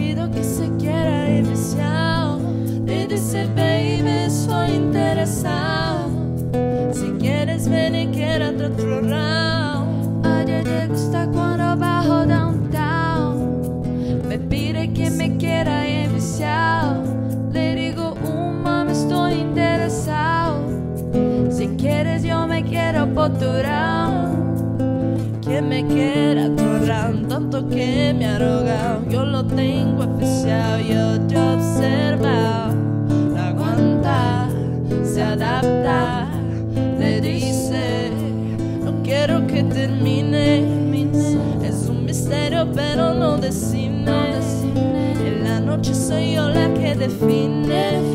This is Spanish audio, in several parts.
pido que se quiera inicial. Le dice, baby, soy interesado. Si quieres ven y quédate otro round. A ella le gusta cuando bajo downtown. Me pide que me quiera inicial. Le digo, um, mami, estoy interesado. Si quieres yo me quiero por tu round. Que me quiera tu round, tanto que me ha yo te he observado. No aguanta, se adapta, le dice. No quiero que termine. Es un misterio, pero no decine. En la noche soy yo la que define.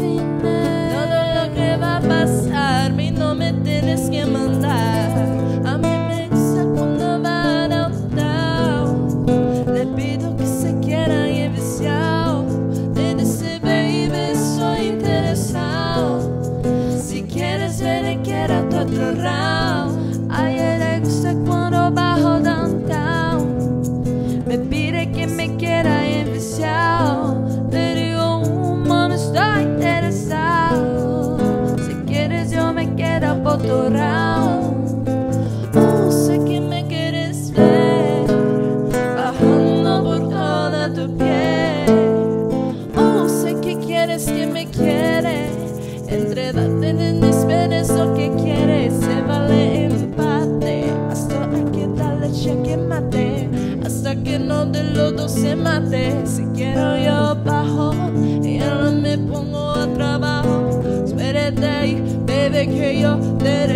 Round. Oh, sé que me quieres ver. Bajando por toda tu piel. Oh, sé que quieres que me quiere. Entredate en mis penes lo que quieres. Se vale empate. Hasta que darle cheque mate. Hasta que no de los dos se mate. Si quiero yo bajo. that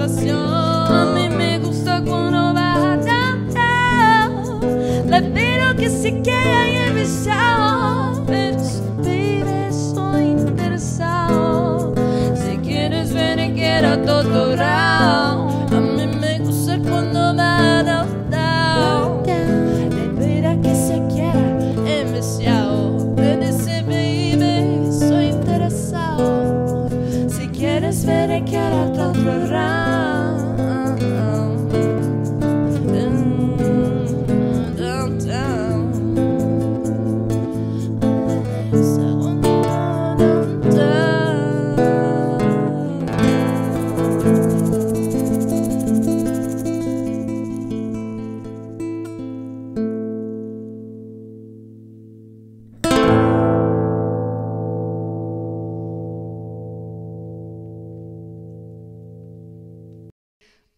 de satisfacción. A mí me gusta cuando baja downtown. Le pido que se quede ahí enviciado.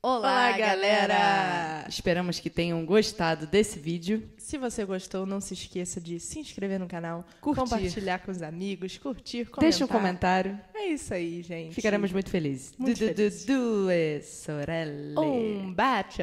Olá, Olá, galera! galera! Esperamos que tenham gostado desse vídeo. Se você gostou, não se esqueça de se inscrever no canal, Curtir. compartilhar com os amigos, curtir, comentar. Deixe um comentário. É isso aí, gente. Ficaremos muito felizes. Muito du, du, felizes. du, due sorelle. Um bate!